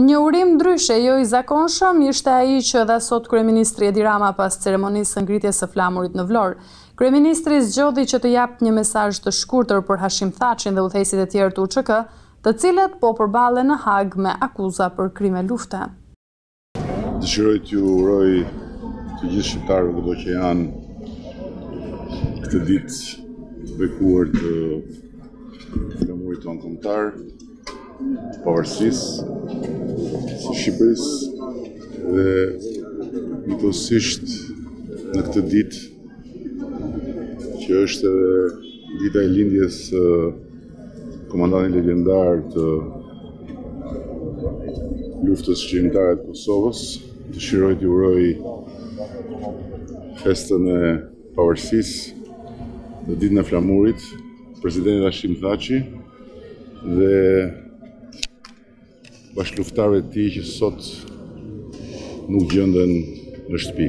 Një urim ndryshe, jo i zakonshëm, ishte ai që dha sot kryeministri Edi Rama pas ceremonisë së ngritjes së flamurit në Vlorë. Kryeministri zgjodhi që të japë një mesazh të shkurtër për Hashim Thaçin dhe udhëheqësit e tjerë të UÇK, të cilët po përballen në Hagë me akuza për krime lufte. Dëshiroj t'ju uroj të gjithë shqiptarëve kudo që janë këtë ditë të bekuar të flamurit tonë kombëtar, të pavarësisë së Shqipërisë, dhe natyrisht në këtë ditë që është edhe dita e lindjes Komandanti legjendar të luftës çlirimtare të Kosovës, dëshiroj t'i uroj festën e pavarësisë dhe ditën e flamurit, presidentit Hashim Thaçi dhe bashkëluftarëve të tij që sot nuk gjenden në shtëpi.